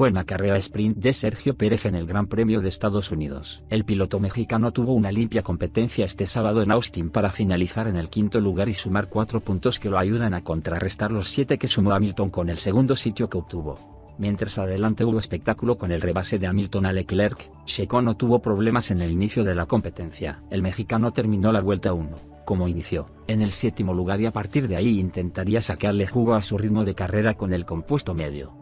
Buena carrera sprint de Sergio Pérez en el Gran Premio de Estados Unidos. El piloto mexicano tuvo una limpia competencia este sábado en Austin para finalizar en el quinto lugar y sumar cuatro puntos que lo ayudan a contrarrestar los siete que sumó Hamilton con el segundo sitio que obtuvo. Mientras adelante hubo espectáculo con el rebase de Hamilton a Leclerc, Checo no tuvo problemas en el inicio de la competencia. El mexicano terminó la vuelta 1, como inició, en el séptimo lugar y a partir de ahí intentaría sacarle jugo a su ritmo de carrera con el compuesto medio.